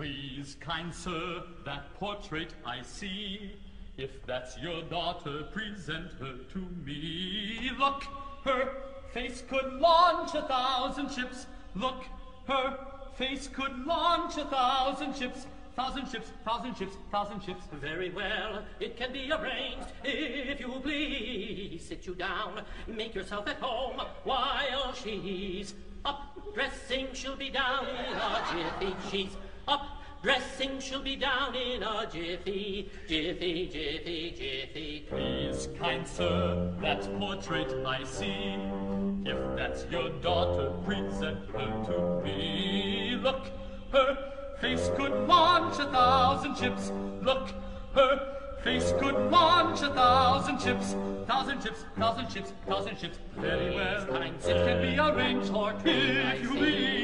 Please, kind sir, that portrait I see. If that's your daughter, present her to me. Look, her face could launch a thousand ships. Look, her face could launch a thousand ships. Thousand ships, thousand ships, thousand ships. Very well, it can be arranged if you please. Sit you down, make yourself at home while she's up dressing. She'll be down in a jiffy. She's up dressing. She'll be down in a jiffy, jiffy, jiffy, jiffy. Please, kind sir, that portrait I see. If that's your daughter, present her to me. Look, her face could launch a thousand ships. Look, her face could launch a thousand ships. Thousand ships, thousand ships, thousand ships. Very well, kind it can be arranged. I If you please,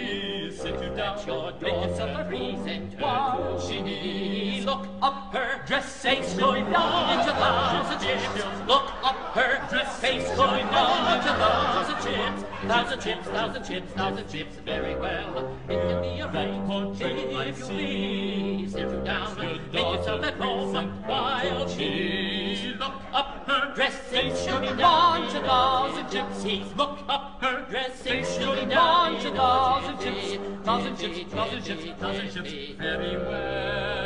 down. Your make yourself daughter at home present her while to she look up her dress Face going down into thousand chips. Look up her Dress face going down into thousand chips. Thousand chips, thousand chips, thousand chips. Very well, it can be arranged. If you please, sit you down, make yourself at home while she look up her dress, face She'll be could down launch in a a thousand gypsies. Look up her dress, face She'll be could down launch a in a thousand jiffy. ships, thousand ships, jiffy, ships. Very well.